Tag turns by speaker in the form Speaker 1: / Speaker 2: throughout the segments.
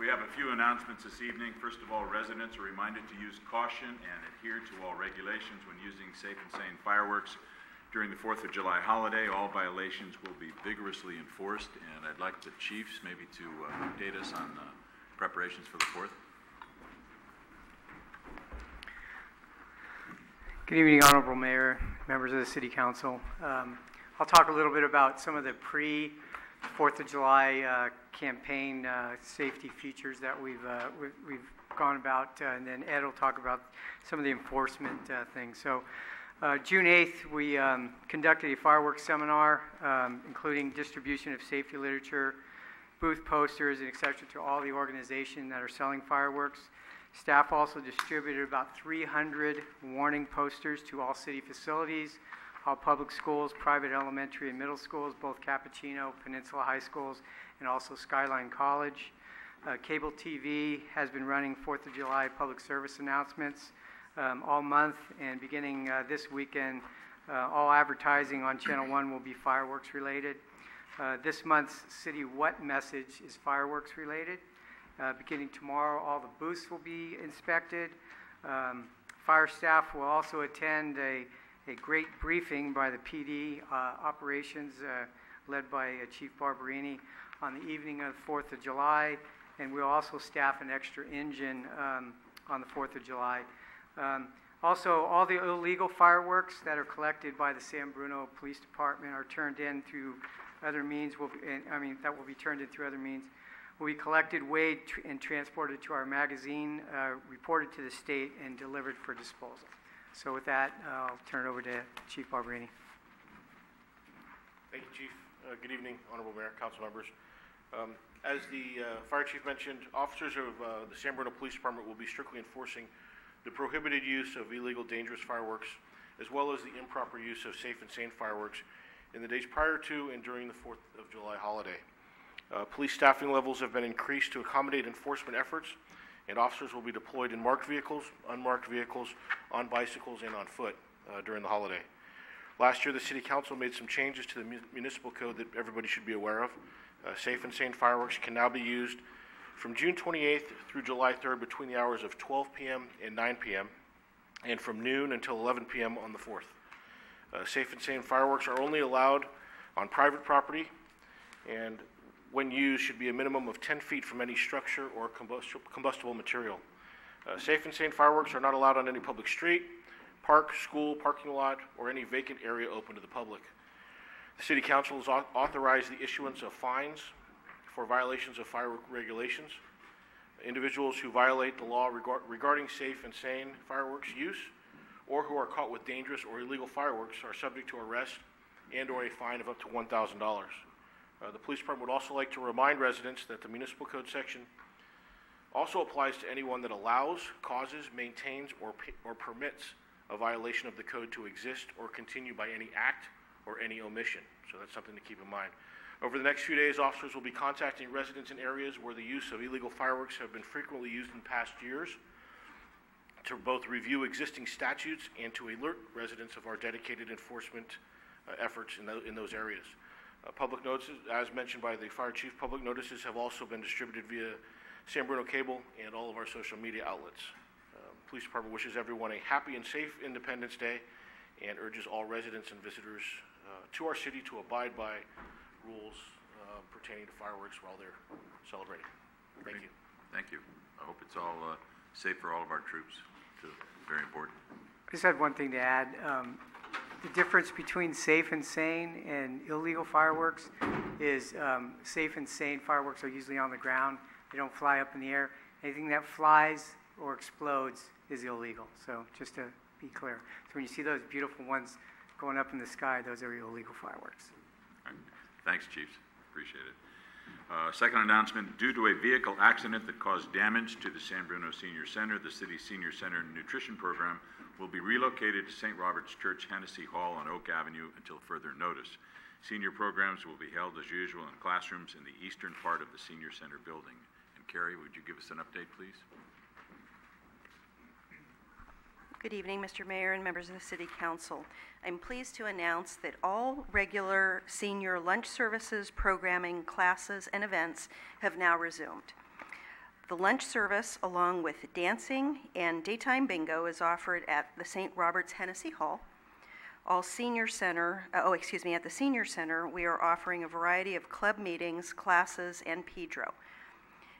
Speaker 1: We have a few announcements this evening. First of all, residents are reminded to use caution and adhere to all regulations when using safe and sane fireworks during the Fourth of July holiday. All violations will be vigorously enforced, and I'd like the chiefs maybe to uh, update us on uh, preparations for the Fourth.
Speaker 2: Good evening, Honorable Mayor, members of the City Council. Um, I'll talk a little bit about some of the pre Fourth of July uh, campaign uh, safety features that we've, uh, we've, gone about, uh, and then Ed will talk about some of the enforcement uh, things. So, uh, June 8th, we um, conducted a fireworks seminar, um, including distribution of safety literature, booth posters, and etc. to all the organizations that are selling fireworks. Staff also distributed about 300 warning posters to all city facilities, all public schools, private elementary and middle schools, both Capuchino, Peninsula High Schools, and also Skyline College. Uh, cable TV has been running 4th of July public service announcements um, all month, and beginning uh, this weekend, uh, all advertising on Channel 1 will be fireworks related. Uh, this month's City What message is fireworks related. Uh, beginning tomorrow, all the booths will be inspected. Um, fire staff will also attend a a great briefing by the PD uh, operations uh, led by uh, Chief Barberini on the evening of the 4th of July, and we'll also staff an extra engine um, on the 4th of July. Um, also, all the illegal fireworks that are collected by the San Bruno Police Department are turned in through other means. Will be, I mean, that will be turned in through other means. Will be collected, weighed, and transported to our magazine, uh, reported to the state, and delivered for disposal. So with that, I'll turn it over to Chief Barberini.
Speaker 3: Thank you, Chief. Uh, Good evening, Honorable Mayor, council members. Um, As the uh, Fire Chief mentioned, officers of uh, the San Bruno Police Department will be strictly enforcing the prohibited use of illegal dangerous fireworks, as well as the improper use of safe and sane fireworks in the days prior to and during the Fourth of July holiday. Uh, Police staffing levels have been increased to accommodate enforcement efforts, and officers will be deployed in marked vehicles, unmarked vehicles, on bicycles, and on foot uh, during the holiday. Last year, the City Council made some changes to the mu- municipal code that everybody should be aware of. Uh, Safe and sane fireworks can now be used from June 28th through July 3rd between the hours of 12 p.m. and 9 p.m., and from noon until 11 p.m. on the 4th. Uh, Safe and sane fireworks are only allowed on private property, and when used, should be a minimum of 10 feet from any structure or combustible material. Uh, Safe and sane fireworks are not allowed on any public street, park, school, parking lot, or any vacant area open to the public. The City Council has au- authorized the issuance of fines for violations of firework regulations. Individuals who violate the law regar- regarding safe and sane fireworks use or who are caught with dangerous or illegal fireworks are subject to arrest and/or a fine of up to $1,000. Uh, The police department would also like to remind residents that the municipal code section also applies to anyone that allows, causes, maintains, or or permits a violation of the code to exist or continue by any act or any omission. So that's something to keep in mind. Over the next few days, officers will be contacting residents in areas where the use of illegal fireworks have been frequently used in past years to both review existing statutes and to alert residents of our dedicated enforcement uh, efforts in, tho- in those areas. Uh, Public notices, as mentioned by the fire chief, public notices have also been distributed via San Bruno Cable and all of our social media outlets. Um, Police Department wishes everyone a happy and safe Independence Day and urges all residents and visitors uh, to our city to abide by rules uh, pertaining to fireworks while they're celebrating. Thank you.
Speaker 1: Thank you. I hope it's all uh, safe for all of our troops, too. Very important.
Speaker 2: I just had one thing to add. Um, The difference between safe and sane and illegal fireworks is um, safe and sane fireworks are usually on the ground. They don't fly up in the air. Anything that flies or explodes is illegal. So just to be clear. So when you see those beautiful ones going up in the sky, those are illegal fireworks.
Speaker 1: Thanks, Chiefs. Appreciate it. Uh, Second announcement, due to a vehicle accident that caused damage to the San Bruno Senior Center, the city's senior center nutrition program will be relocated to St. Robert's Church Hennessy Hall on Oak Avenue until further notice. Senior programs will be held as usual in classrooms in the eastern part of the senior center building. And Carrie, would you give us an update, please?
Speaker 4: Good evening, Mr. Mayor and members of the City Council. I'm pleased to announce that all regular senior lunch services, programming, classes, and events have now resumed. The lunch service, along with dancing and daytime bingo, is offered at the St. Robert's Hennessy Hall. All senior center, uh, oh, excuse me, at the senior center, we are offering a variety of club meetings, classes, and Pedro.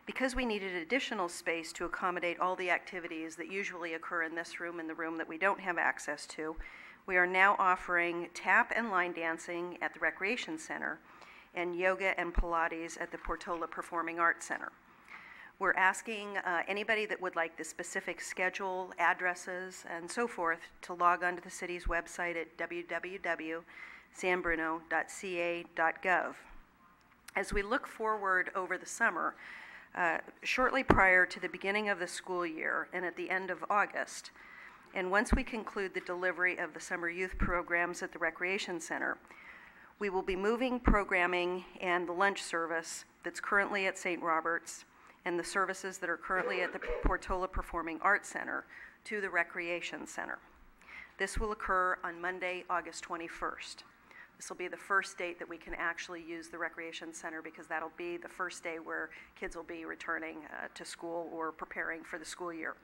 Speaker 4: Because we needed additional space to accommodate all the activities that usually occur in this room and the room that we don't have access to, we are now offering tap and line dancing at the Recreation Center and yoga and Pilates at the Portola Performing Arts Center. We're asking uh, anybody that would like the specific schedule, addresses, and so forth to log onto the city's website at www.sanbruno.ca.gov. As we look forward over the summer, uh, shortly prior to the beginning of the school year and at the end of August, and once we conclude the delivery of the summer youth programs at the Recreation Center, we will be moving programming and the lunch service that's currently at St. Robert's and the services that are currently at the Portola Performing Arts Center to the Recreation Center. This will occur on Monday, August 21st. This will be the first date that we can actually use the Recreation Center because that'll be the first day where kids will be returning uh, to school or preparing for the school year.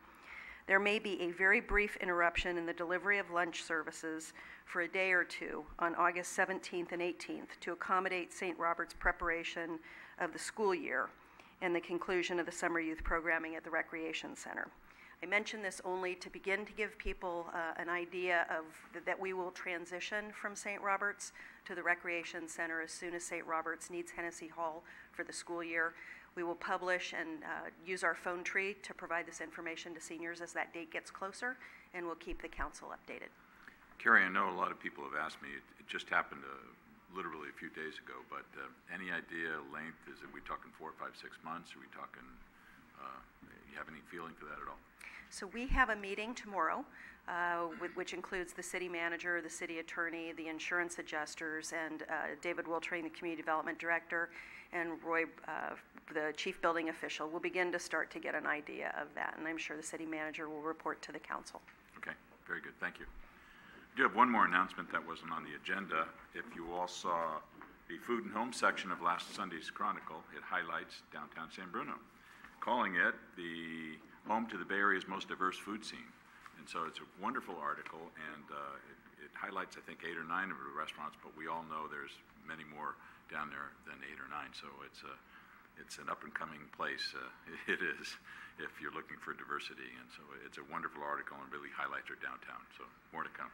Speaker 4: There may be a very brief interruption in the delivery of lunch services for a day or two on August 17th and 18th to accommodate St. Robert's preparation of the school year and the conclusion of the summer youth programming at the Recreation Center. I mention this only to begin to give people uh, an idea of th- that we will transition from St. Robert's to the Recreation Center as soon as St. Robert's needs Hennessy Hall for the school year. We will publish and uh, use our phone tree to provide this information to seniors as that date gets closer, and we'll keep the council updated.
Speaker 1: Carrie, I know a lot of people have asked me, it it just happened uh, literally a few days ago, but uh, any idea length, is it, we talking four, five, six months? Are we talking, uh, you have any feeling for that at all?
Speaker 4: So we have a meeting tomorrow, uh, with- which includes the city manager, the city attorney, the insurance adjusters, and uh, David Woltering, the community development director, and Roy, uh, the chief building official. We'll begin to start to get an idea of that, and I'm sure the city manager will report to the council.
Speaker 1: Okay, very good, thank you. Do have one more announcement that wasn't on the agenda. If you all saw the food and home section of last Sunday's Chronicle, it highlights downtown San Bruno, calling it the home to the Bay Area's most diverse food scene. And so it's a wonderful article, and uh, it, it highlights, I think, eight or nine of the restaurants, but we all know there's many more down there than eight or nine. So it's a, it's an up-and-coming place. Uh, it is, if you're looking for diversity. And so it's a wonderful article and really highlights our downtown. So more to come.